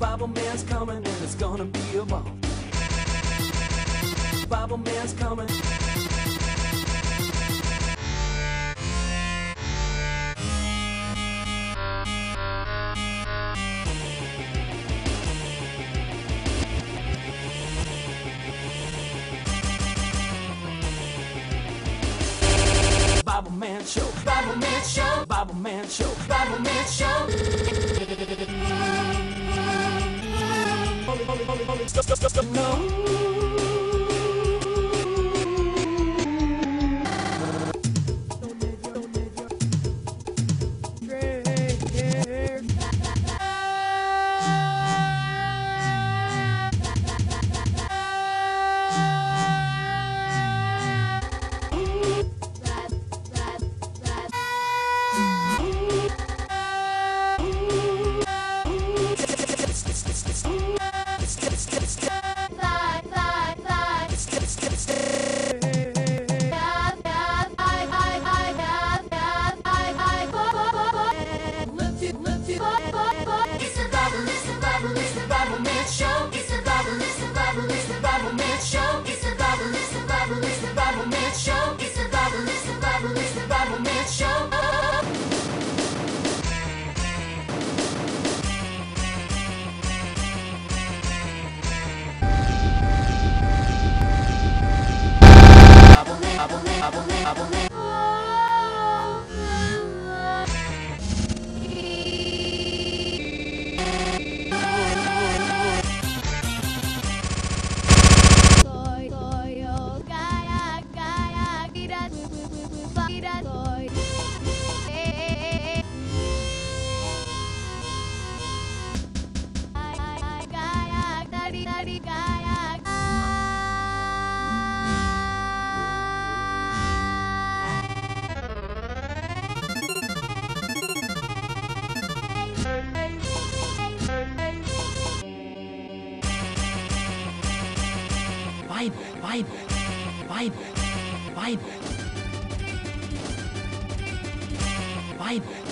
Bibleman's coming and it's gonna be a bomb. Bibleman's coming. Bibleman Show, Bibleman Show, Bibleman Show, Bibleman Show. No. Aboné. Bible, Bible, Bible, Bible, Bible.